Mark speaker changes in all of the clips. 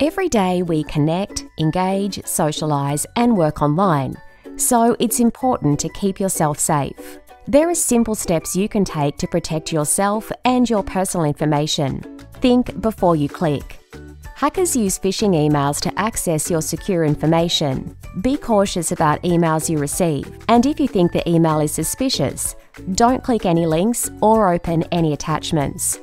Speaker 1: Every day we connect, engage, socialise, and work online, so it's important to keep yourself safe. There are simple steps you can take to protect yourself and your personal information. Think before you click. Hackers use phishing emails to access your secure information. Be cautious about emails you receive, and if you think the email is suspicious, don't click any links or open any attachments.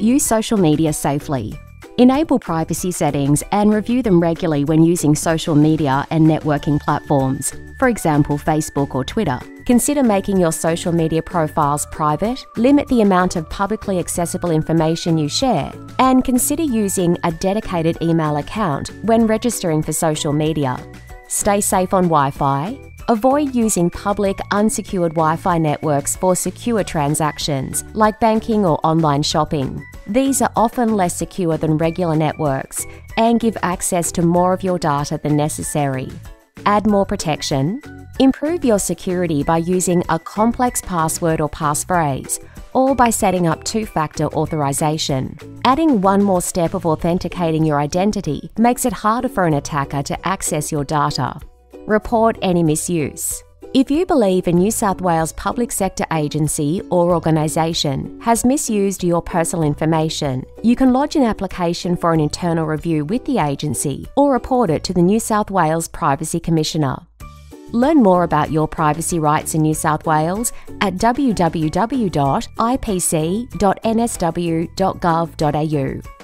Speaker 1: Use social media safely. Enable privacy settings and review them regularly when using social media and networking platforms, for example, Facebook or Twitter. Consider making your social media profiles private, limit the amount of publicly accessible information you share, and consider using a dedicated email account when registering for social media. Stay safe on Wi Fi. Avoid using public, unsecured Wi Fi networks for secure transactions, like banking or online shopping. These are often less secure than regular networks and give access to more of your data than necessary. Add more protection. Improve your security by using a complex password or passphrase, or by setting up two factor authorization. Adding one more step of authenticating your identity makes it harder for an attacker to access your data. Report any misuse. If you believe a New South Wales public sector agency or organisation has misused your personal information, you can lodge an application for an internal review with the agency or report it to the New South Wales Privacy Commissioner. Learn more about your privacy rights in New South Wales at www.ipc.nsw.gov.au.